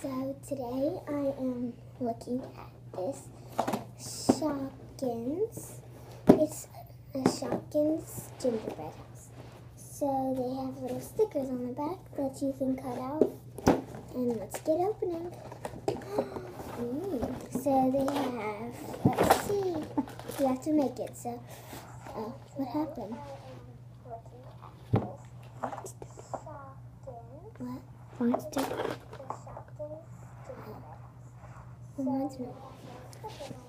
So today I am looking at this Shopkins. It's a Shopkins gingerbread house. So they have little stickers on the back that you can cut out. And let's get opening. So they have, let's see, you have to make it. So, oh, what happened? What is this? What? Monster. 三十块钱了